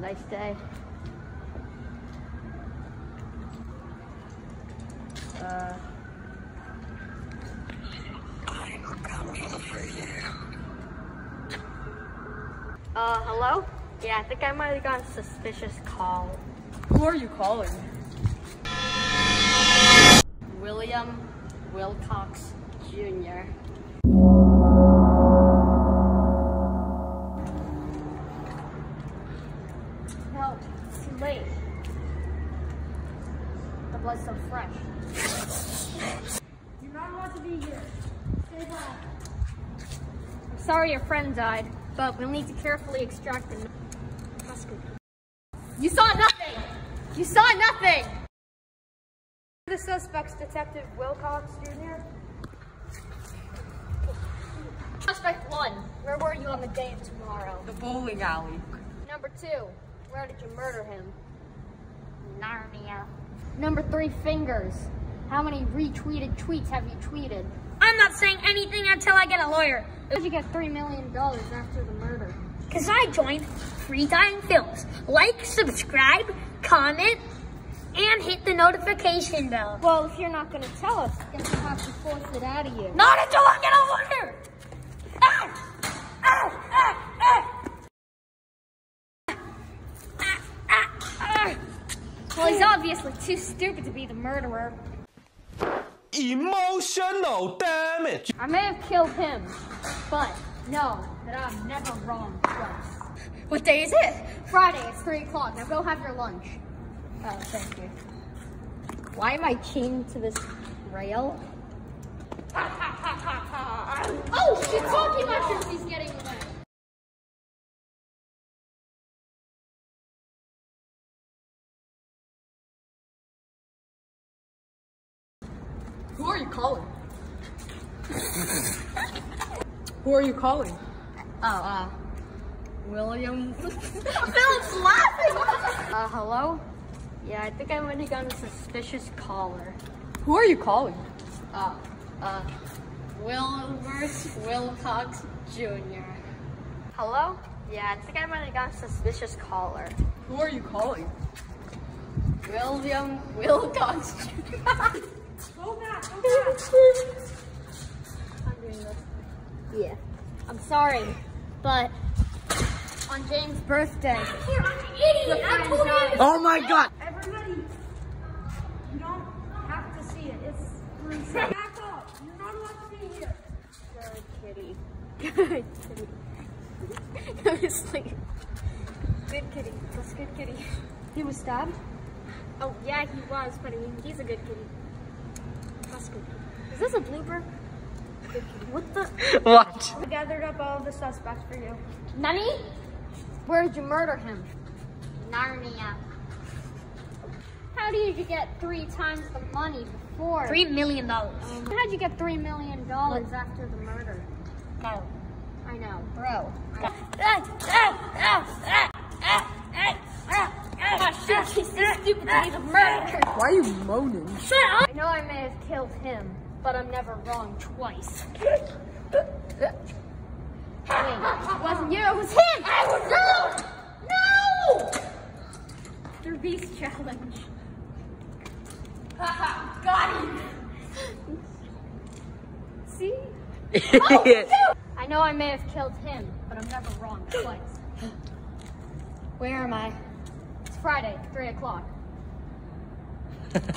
nice day. Uh, uh, hello? Yeah, I think I might have gotten a suspicious call. Who are you calling? William Willcox Jr. No, it's too late. The blood's so fresh. You're not allowed to be here. Stay back. I'm sorry your friend died, but we'll need to carefully extract the. That's. You saw nothing! You saw nothing! The suspect's Detective Willcox Jr. Suspect one, where were you on the day of tomorrow? The bowling alley. Number two, where did you murder him? Narnia. Number three, fingers. How many retweeted tweets have you tweeted? I'm not saying anything until I get a lawyer. How did you get three million dollars after the murder? Because I joined Free Time Films. Like, subscribe, comment, and hit the notification bell. Well, if you're not gonna tell us, guess we'll have to force it out of you. Not until I get Well, he's obviously too stupid to be the murderer. Emotional damage. I may have killed him, but know that I'm never wrong twice. What day is it? Friday, it's 3 o'clock. Now go have your lunch. Oh, thank you. Why am I chained to this rail? oh, shit, Who are you calling? Who are you calling? Oh, uh, William. Philip's laughing! Uh, hello? Yeah, I think I might have gotten a suspicious caller. Who are you calling? Uh, uh, Wilbert Willcox Jr. Hello? Yeah, I think I might have gotten a suspicious caller. Who are you calling? William Willcox Jr. Go back, go I'm doing this. Yeah. I'm sorry, but on James' birthday. You're an idiot! I told you! Oh my god. Everybody, you don't have to see it. It's free. Back up. You're not allowed to be here. Good kitty. Good kitty. Honestly. Good kitty. That's good kitty. He was stabbed? Oh, yeah, he was, but I mean, he's a good kitty. That's. Is this a blooper? What the? What? I gathered up all the suspects for you. Nani? Where did you murder him? Narnia. How did you get three times the money before? Three million dollars. Um, how'd you get three million dollars after the murder? Go. I know, bro. Ah, ah, she's too stupid to be the murderer. Why are you moaning? Shut up! I know I may have killed him, but I'm never wrong twice. Wait, it wasn't you, it was him! No! No! Through Beast Challenge. Haha, got him! See? Idiot. I know I may have killed him, but I'm never wrong twice. Where am I? Friday, 3 o'clock.